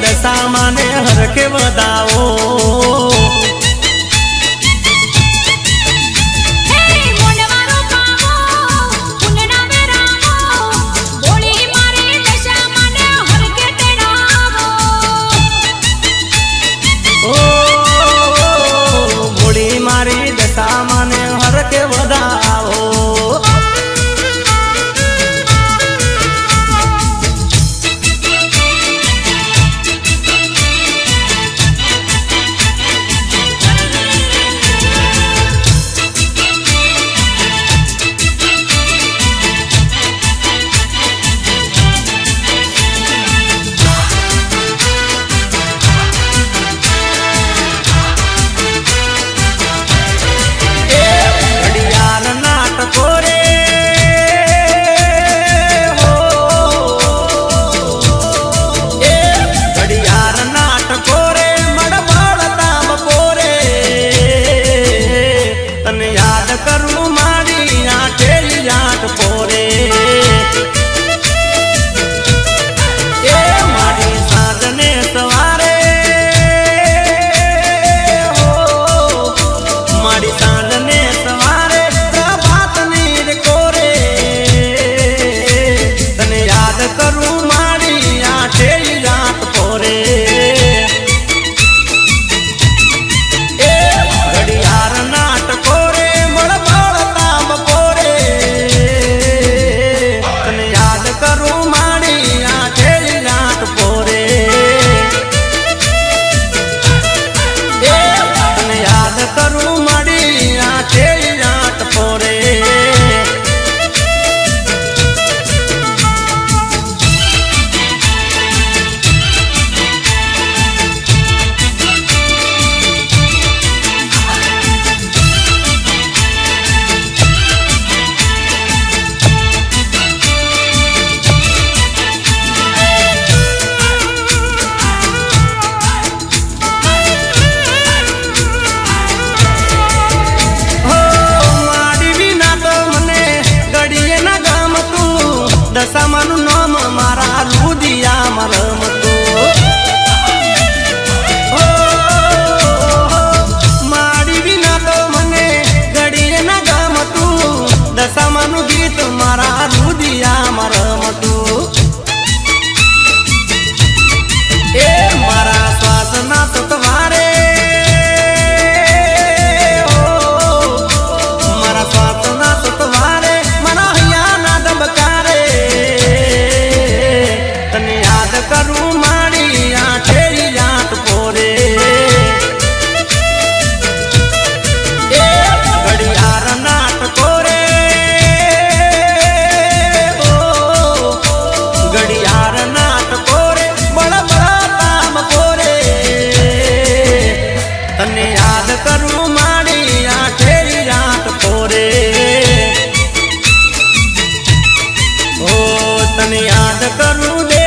的伤 તને યાદ કરું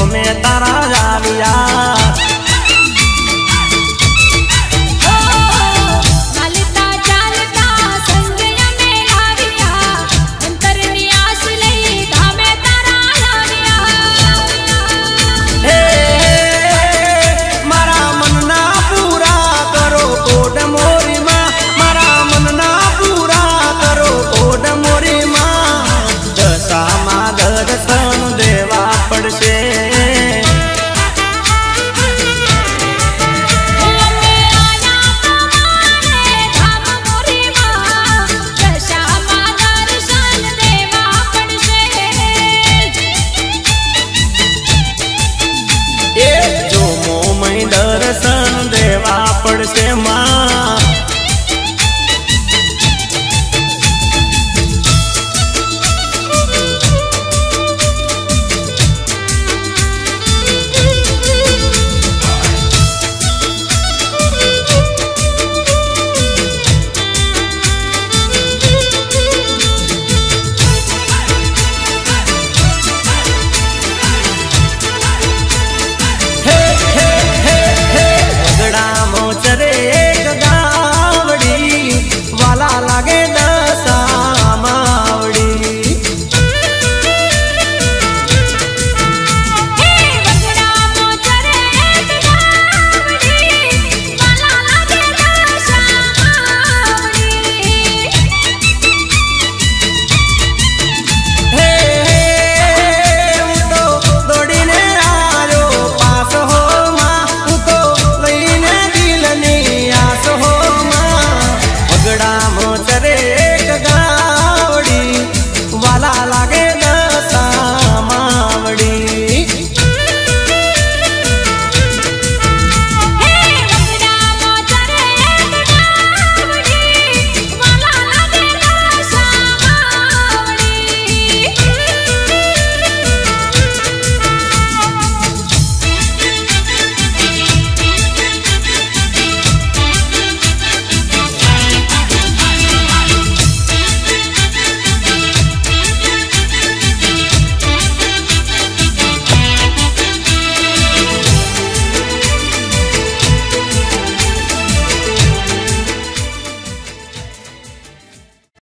તો તારા જ